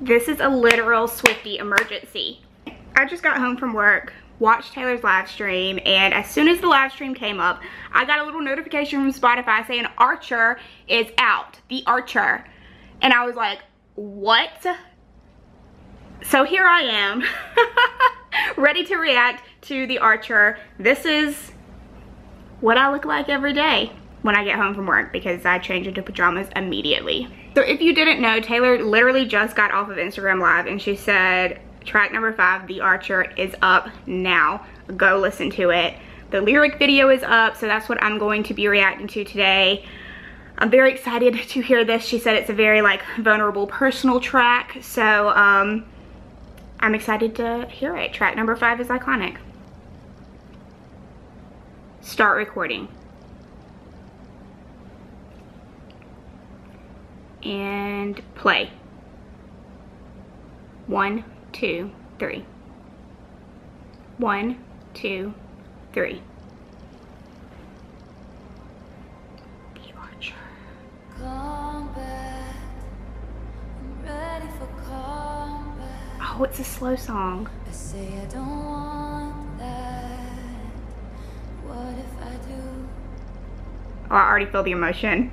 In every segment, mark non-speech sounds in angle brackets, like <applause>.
This is a literal Swiftie emergency. I just got home from work, watched Taylor's live stream, and as soon as the live stream came up, I got a little notification from Spotify saying Archer is out, the Archer. And I was like, what? So here I am, <laughs> ready to react to the Archer. This is what I look like every day when I get home from work because I change into pajamas immediately. So if you didn't know, Taylor literally just got off of Instagram Live and she said track number five, The Archer, is up now. Go listen to it. The lyric video is up, so that's what I'm going to be reacting to today. I'm very excited <laughs> to hear this. She said it's a very like vulnerable personal track, so um, I'm excited to hear it. Track number five is iconic. Start recording. And play. One, two, three. One, two, three. Oh, it's a slow song. I say I don't want that. What if I do? Oh, I already feel the emotion.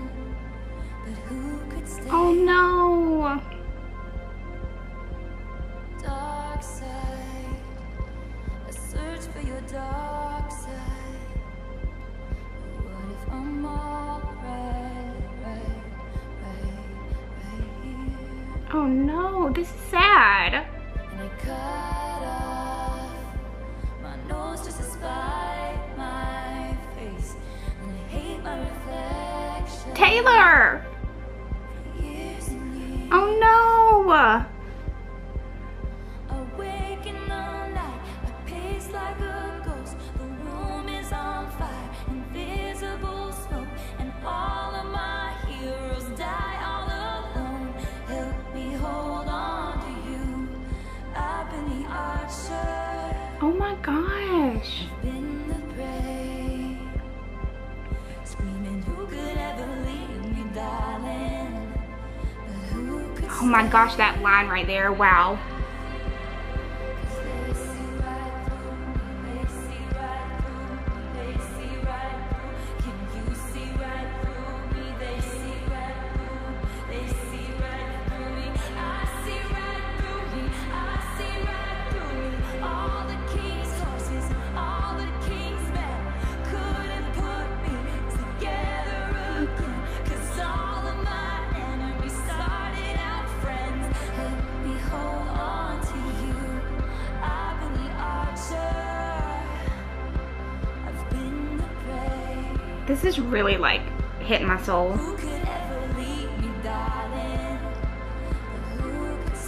Oh no, this is sad. Oh my gosh, that line right there, wow. This is really like hitting my soul.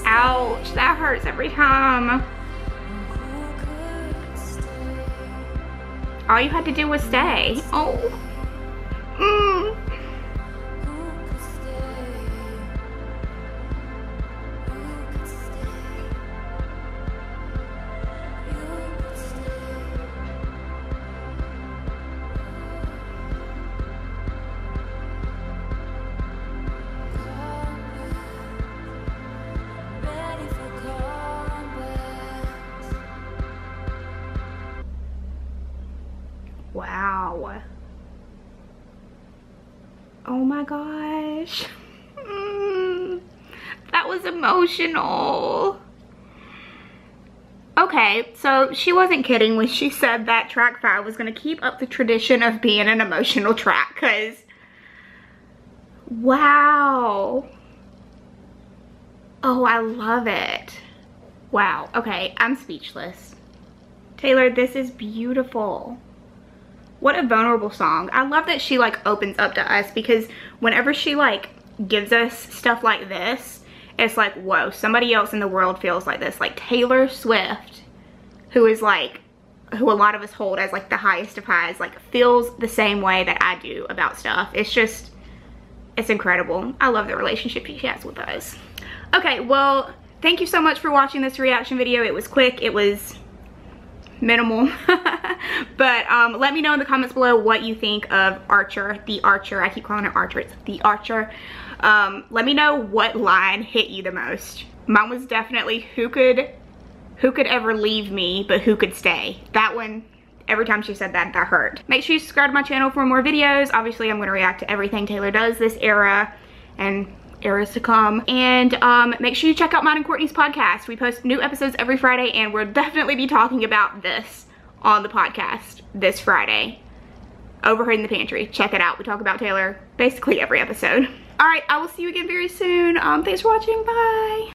Ouch, that hurts every time. All you had to do was stay. Oh. Wow. Oh my gosh. <laughs> That was emotional. Okay, so she wasn't kidding when she said that track 5 was going to keep up the tradition of being an emotional track because wow. Oh, I love it. Wow. Okay, I'm speechless. Taylor, this is beautiful. What a vulnerable song. I love that she like opens up to us because whenever she like gives us stuff like this, it's like, whoa, somebody else in the world feels like this. Like Taylor Swift, who is like, who a lot of us hold as like the highest of highs, like feels the same way that I do about stuff. It's just, it's incredible. I love the relationship she has with us. Okay, well, thank you so much for watching this reaction video. It was quick, it was minimal. <laughs> <laughs> but um, let me know in the comments below what you think of Archer, the Archer. I keep calling it Archer, it's the Archer. Um, let me know what line hit you the most. Mine was definitely who could, who could ever leave me, but who could stay. That one, every time she said that, that hurt. Make sure you subscribe to my channel for more videos. Obviously, I'm gonna react to everything Taylor does this era and eras to come. And um, make sure you check out mine and Courtney's podcast. We post new episodes every Friday and we'll definitely be talking about this on the podcast this Friday. Over in the pantry. Check it out. We talk about Taylor basically every episode. All right, I will see you again very soon. Um, thanks for watching. Bye.